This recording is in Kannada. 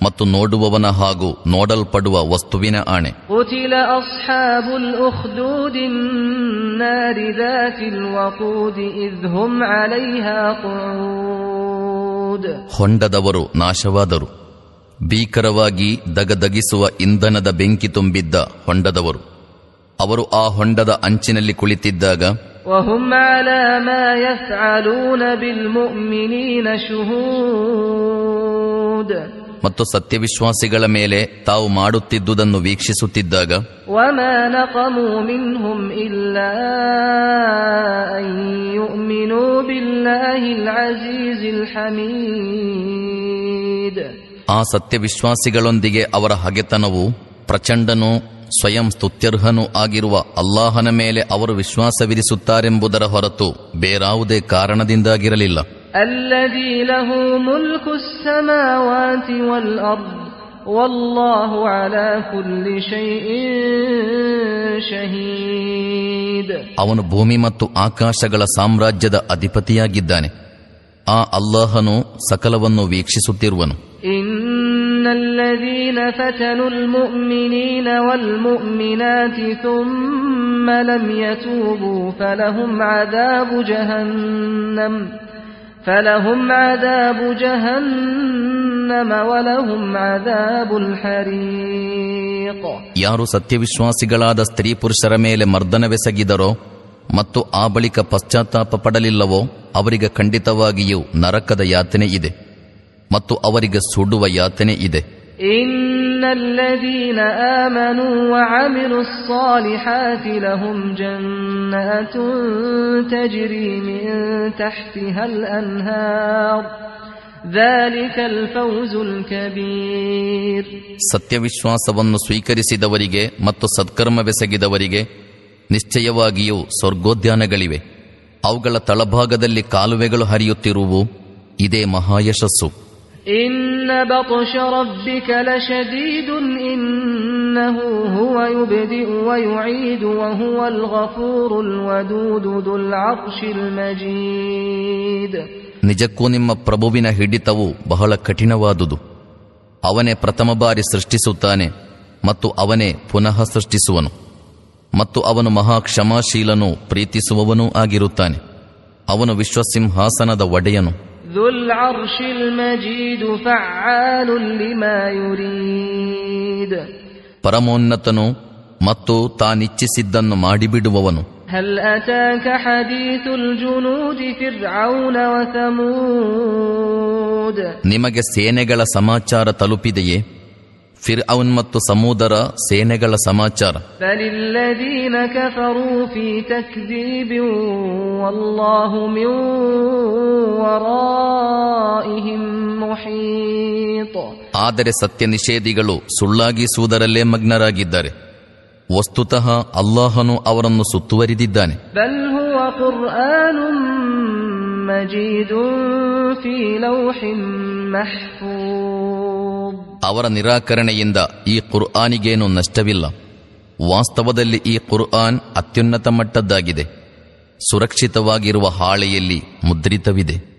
ಮತ್ತು ನೋಡುವವನ ಹಾಗೂ ನೋಡಲ್ಪಡುವ ವಸ್ತುವಿನ ಆಣೆ قتل أصحاب الأخدود النار ذات الوقود إذ هم عليها قعود ಹೊಂಡದವರು ನಾಶವಾದರು ಭೀಕರವಾಗಿ ದಗದಗಿಸುವ ಇಂಧನದ ಬೆಂಕಿ ತುಂಬಿದ್ದ ಹೊಂಡದವರು ಅವರು ಆ ಹೊಂಡದ ಅಂಚಿನಲ್ಲಿ ಕುಳಿತಿದ್ದಾಗ وهم على ما يفعلون بالمؤمنين شهود ಮತ್ತು ಸತ್ಯವಿಶ್ವಾಸಿಗಳ ಮೇಲೆ ತಾವು ಮಾಡುತ್ತಿದ್ದುದನ್ನು ವೀಕ್ಷಿಸುತ್ತಿದ್ದಾಗ ಆ ಸತ್ಯವಿಶ್ವಾಸಿಗಳೊಂದಿಗೆ ಅವರ ಹಗೆತನವು ಪ್ರಚಂಡನು ಸ್ವಯಂ ಸ್ತುತ್ಯರ್ಹನೂ ಆಗಿರುವ ಅಲ್ಲಾಹನ ಮೇಲೆ ಅವರು ವಿಶ್ವಾಸವಿಧಿಸುತ್ತಾರೆಂಬುದರ ಹೊರತು ಬೇರಾವುದೇ ಕಾರಣದಿಂದಾಗಿರಲಿಲ್ಲ. الذي له ملك السماوات والأرض والله على كل شيء شهيد ಅವನು ಭೂಮಿ ಮತ್ತು ಆಕಾಶಗಳ ಸಾಮ್ರಾಜ್ಯದ ಅಧಿಪತಿಯಾಗಿದ್ದಾನೆ ಆ ಅಲ್ಲಾಹನು ಸಕಲವನ್ನು ವೀಕ್ಷಿಸುತ್ತಿರುವನು إن الذين فتنوا المؤمنين والمؤمنات ثم لم يتوبوا فلهم عذاب جهنم فلهم عذاب جهنم ولهم عذاب الحريق ಯಾರು ಸತ್ಯವಿಶ್ವಾಸಿಗಳಾದ ಸ್ತ್ರೀ ಪುರುಷರ ಮೇಲೆ ಮರ್ದನವೆಸಗಿದರೋ ಮತ್ತು ಆ ಬಳಿಕ ಪಶ್ಚಾತ್ತಾಪ ಪಡಲಿಲ್ಲವೋ ಅವರಿಗೆ ಖಂಡಿತವಾಗಿಯೂ ನರಕದ ಯಾತನೆ ಇದೆ ಮತ್ತು ಅವರಿಗೆ ಸುಡುವ ಯಾತನೆ ಇದೆ إن الذين آمنوا وعملوا الصالحات لهم جنات تجري من تحتها الأنهار ذلك الفوز الكبير ಸತ್ಯವಿಶ್ವಾಸವನ್ನು ಸ್ವೀಕರಿಸಿದವರಿಗೆ ಮತ್ತು ಸತ್ಕರ್ಮವೆಸಗಿದವರಿಗೆ ನಿಶ್ಚಯವಾಗಿಯೂ ಸ್ವರ್ಗೋದ್ಯಾನಗಳಿವೆ ಅವುಗಳ ತಳಭಾಗದಲ್ಲಿ ಕಾಲುವೆಗಳು ಹರಿಯುತ್ತಿರುವು ಇದೇ ಮಹಾಯಶಸ್ಸು إن بطش ربك لشديد إنه هو يبدئ ويعيد وهو الغفور الودود ذو العرش المجيد ನಿಜಕ್ಕೂ ನಿಮ್ಮ ಪ್ರಭುವಿನ ಹಿಡಿತವು ಬಹಳ ಕಠಿಣವಾದುದು ಅವನೇ ಪ್ರಥಮ ಬಾರಿ ಸೃಷ್ಟಿಸುತ್ತಾನೆ ಮತ್ತು ಅವನೇ ಪುನಃ ಸೃಷ್ಟಿಸುವನು ಮತ್ತು ಅವನು ಮಹಾ ಕ್ಷಮಾಶೀಲನೂ ಪ್ರೀತಿಸುವವನೂ ಆಗಿರುತ್ತಾನೆ ಅವನು ವಿಶ್ವಸಿಂಹಾಸನದ ಒಡೆಯನು ذو العرش المجيد فعال لما يريد ಪರಮೋನ್ನತನು ಮತ್ತು ತಾನಿಚ್ಛಿಸಿದ್ದನ್ನು ಮಾಡಿಬಿಡುವವನು هل أتاك حديث الجنود فرعون وثمود ನಿಮಗೆ ಸೇನೆಗಳ ಸಮಾಚಾರ ತಲುಪಿದೆಯೇ ಫಿರ್ ಅವನ್ ಮತ್ತು ಸಮೂದರ ಸೇನೆಗಳ ಸಮಾಚಾರ ಆದರೆ ಸತ್ಯ ನಿಷೇಧಿಗಳು ಸುಳ್ಳಾಗಿಸುವುದರಲ್ಲೇ ಮಗ್ನರಾಗಿದ್ದಾರೆ. ವಸ್ತುತಃ ಅಲ್ಲಾಹನು ಅವರನ್ನು ಸುತ್ತುವರಿದಿದ್ದಾನೆ. ಅವರ ನಿರಾಕರಣೆಯಿಂದ ಈ ಕುರ್ಆನಿಗೇನು ನಷ್ಟವಿಲ್ಲ. ವಾಸ್ತವದಲ್ಲಿ ಈ ಕುರ್ಆನ್ ಅತ್ಯುನ್ನತ ಮಟ್ಟದ್ದಾಗಿದೆ. ಸುರಕ್ಷಿತವಾಗಿರುವ ಹಾಳೆಯಲ್ಲಿ ಮುದ್ರಿತವಿದೆ.